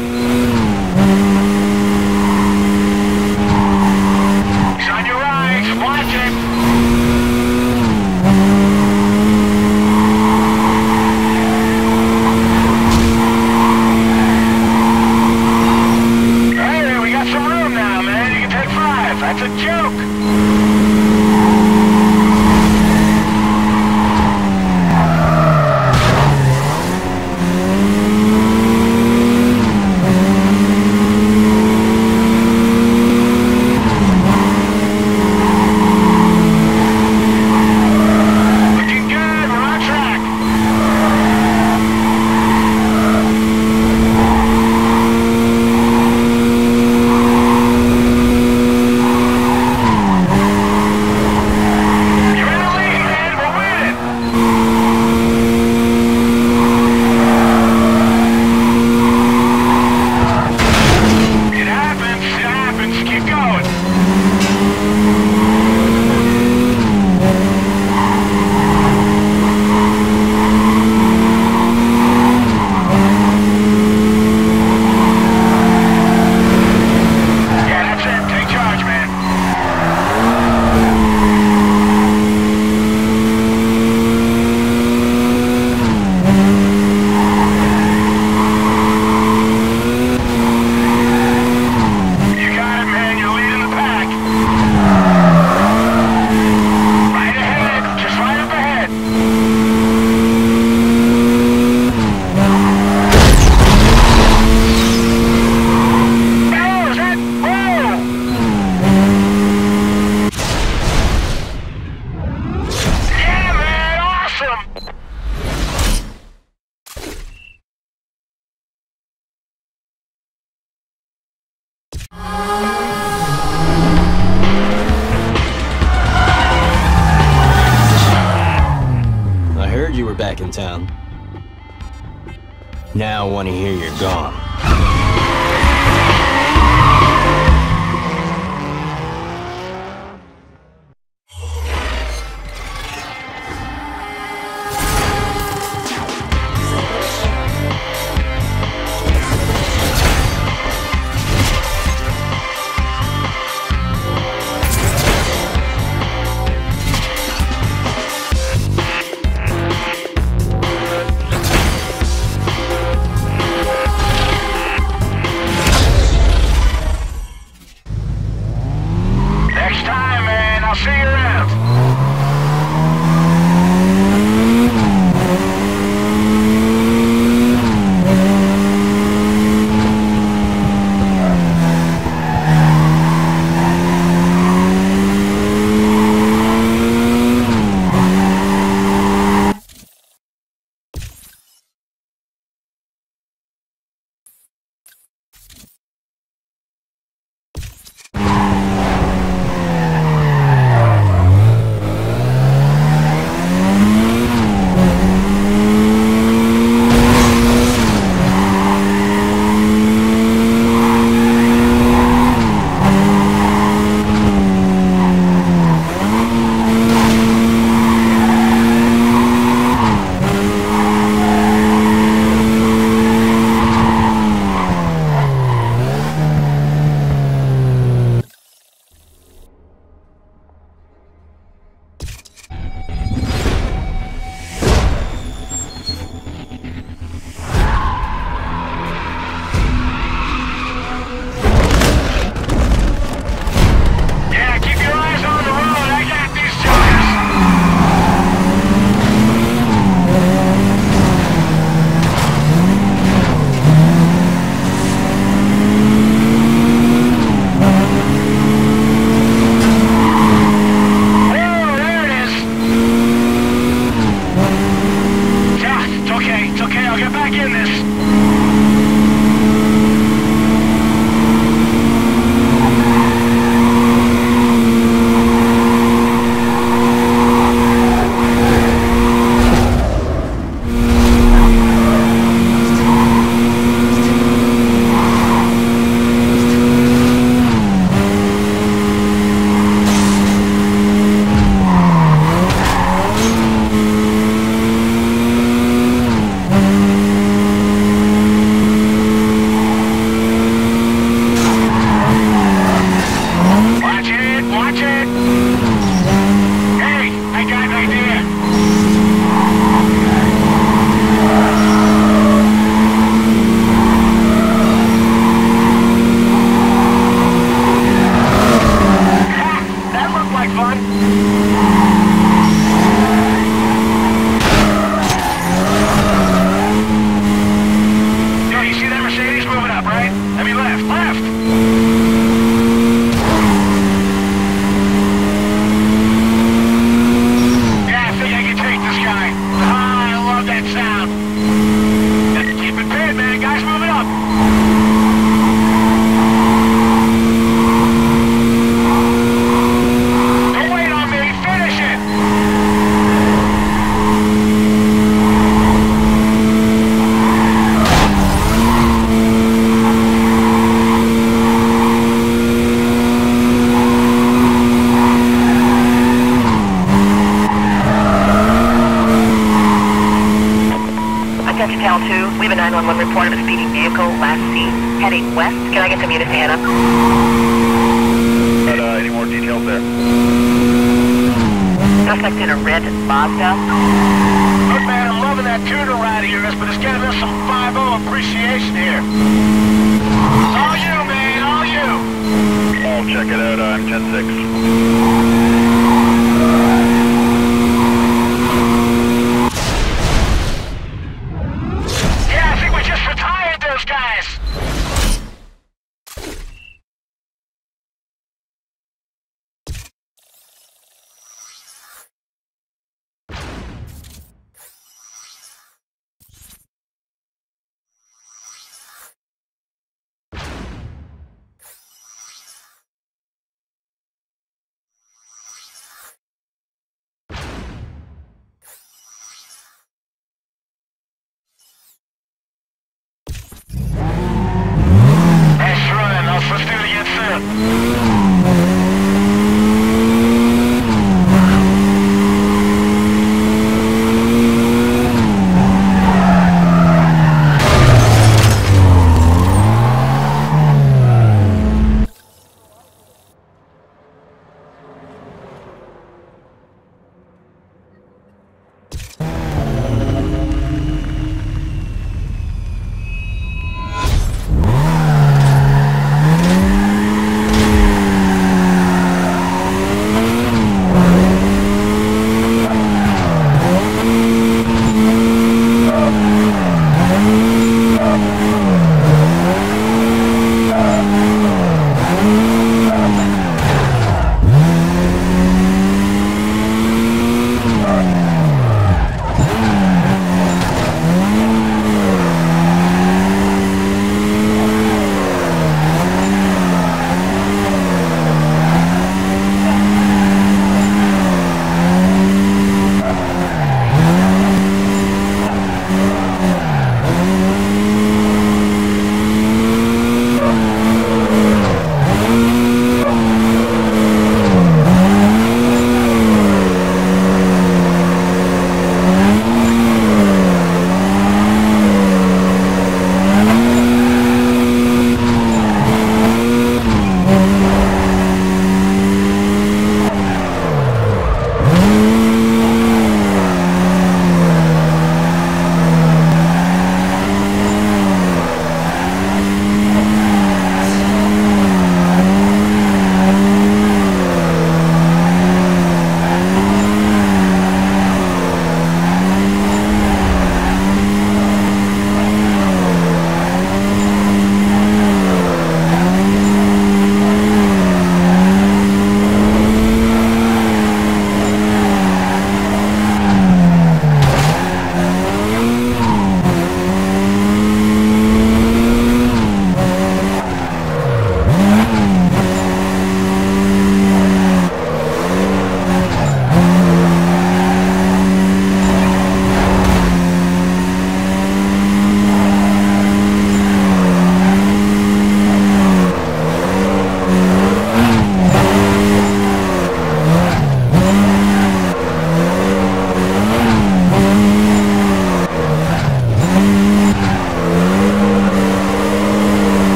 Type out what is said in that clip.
Hum. Town. Now I want to hear you're gone. west. Can I get the units to Hannah? But, uh, any more details there? Suspect in a red Mazda. Look, man, I'm loving that tuner ride of yours, but it's us some 5-0 appreciation here. It's all you, man, all you. I'll check it out. Uh, I'm 10-6.